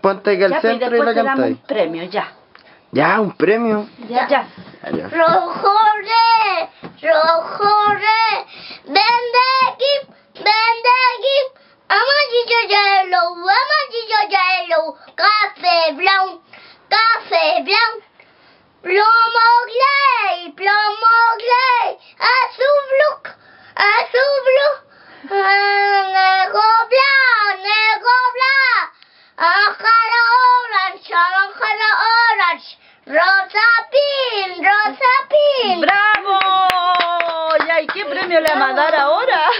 Ponte aquí al Ya, pues, centro y después la damos un cantáis. premio, ya. Ya, un premio. Ya, ya. Ya, ya. Rojo re, rojo re, vende aquí, vende aquí, amarillo yellow, amarillo yellow, café blanc, café blanc, rosa pin, rosa pin. ¡Bravo! ¿y qué premio le vamos a dar ahora?